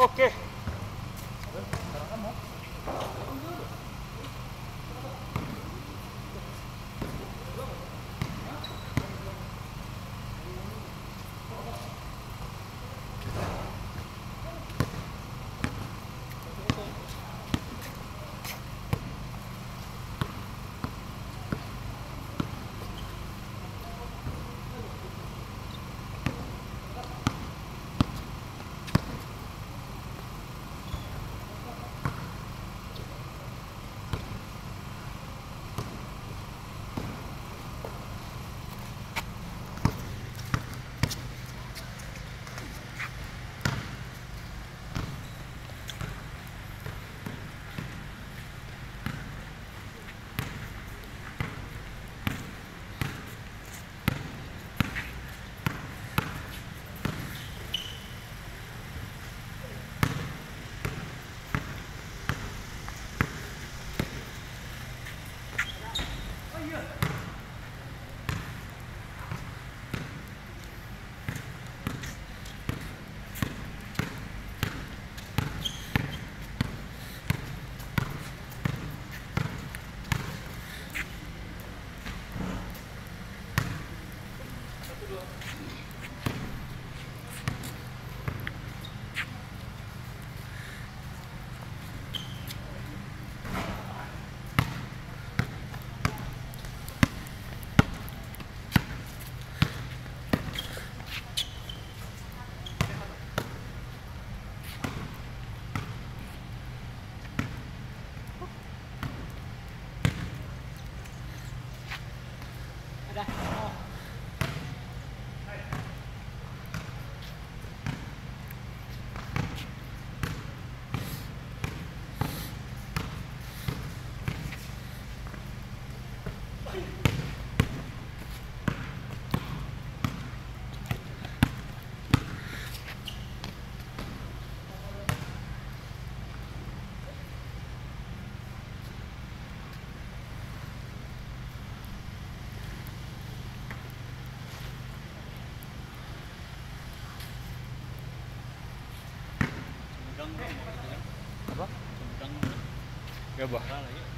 Okay. đây. Apa? Gabah. Tinggal ya.